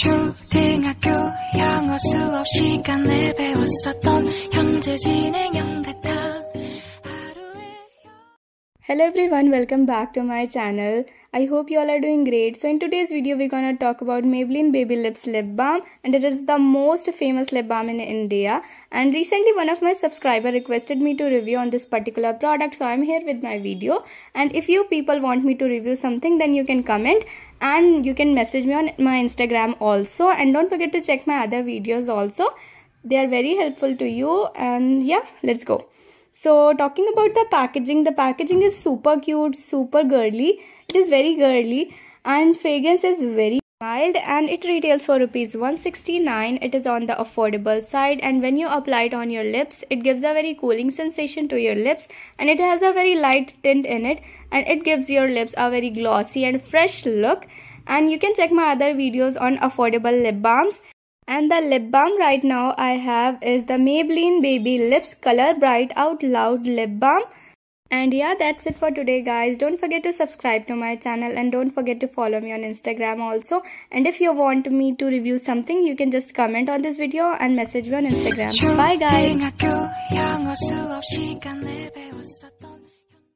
초등학교 영어 수업 시간에 배웠었던 현재 진행형 Hello everyone, welcome back to my channel. I hope you all are doing great. So in today's video we're gonna talk about Maybelline Baby Lips Lip Balm and it is the most famous lip balm in India. And recently one of my subscriber requested me to review on this particular product so I'm here with my video. And if you people want me to review something then you can comment and you can message me on my Instagram also. And don't forget to check my other videos also. They are very helpful to you and yeah, let's go. So talking about the packaging, the packaging is super cute, super girly. It is very girly and fragrance is very mild and it retails for rupees 169 it is on the affordable side and when you apply it on your lips it gives a very cooling sensation to your lips and it has a very light tint in it and it gives your lips a very glossy and fresh look. And you can check my other videos on affordable lip balms and the lip balm right now I have is the Maybelline Baby Lips Color Bright Out Loud Lip Balm. And yeah, that's it for today guys. Don't forget to subscribe to my channel and don't forget to follow me on Instagram also. And if you want me to review something, you can just comment on this video and message me on Instagram. Bye guys.